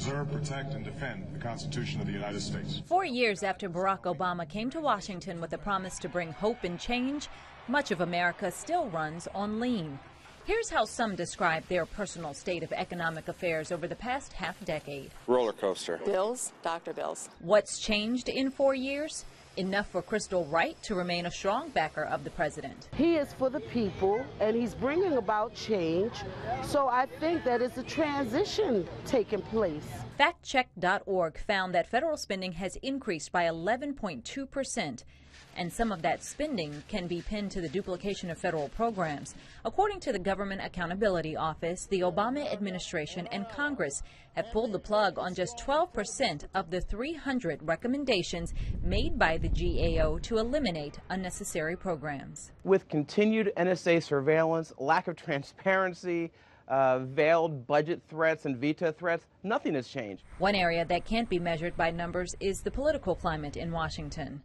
preserve, protect, and defend the Constitution of the United States. Four years after Barack Obama came to Washington with a promise to bring hope and change, much of America still runs on lean. Here's how some describe their personal state of economic affairs over the past half decade. Roller coaster. Bills, doctor bills. What's changed in four years? Enough for Crystal Wright to remain a strong backer of the president. He is for the people and he's bringing about change. So I think that it's a transition taking place. FactCheck.org found that federal spending has increased by 11.2 percent and some of that spending can be pinned to the duplication of federal programs. According to the Government Accountability Office, the Obama administration and Congress have pulled the plug on just 12% of the 300 recommendations made by the GAO to eliminate unnecessary programs. With continued NSA surveillance, lack of transparency, uh, veiled budget threats and veto threats, nothing has changed. One area that can't be measured by numbers is the political climate in Washington.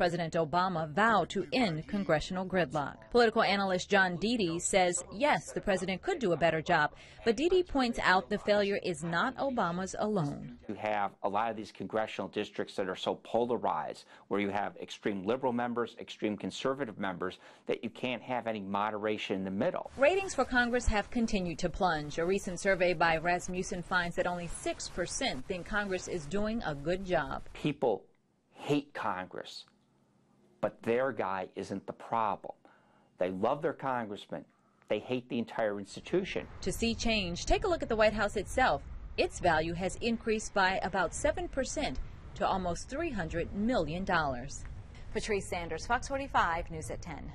President Obama vowed to end congressional gridlock. Political analyst John Dedie says, yes, the president could do a better job, but Dedie points out the failure is not Obama's alone. You have a lot of these congressional districts that are so polarized, where you have extreme liberal members, extreme conservative members, that you can't have any moderation in the middle. Ratings for Congress have continued to plunge. A recent survey by Rasmussen finds that only 6% think Congress is doing a good job. People hate Congress but their guy isn't the problem. They love their congressman. They hate the entire institution. To see change, take a look at the White House itself. Its value has increased by about 7% to almost $300 million. Patrice Sanders, Fox 45, News at 10.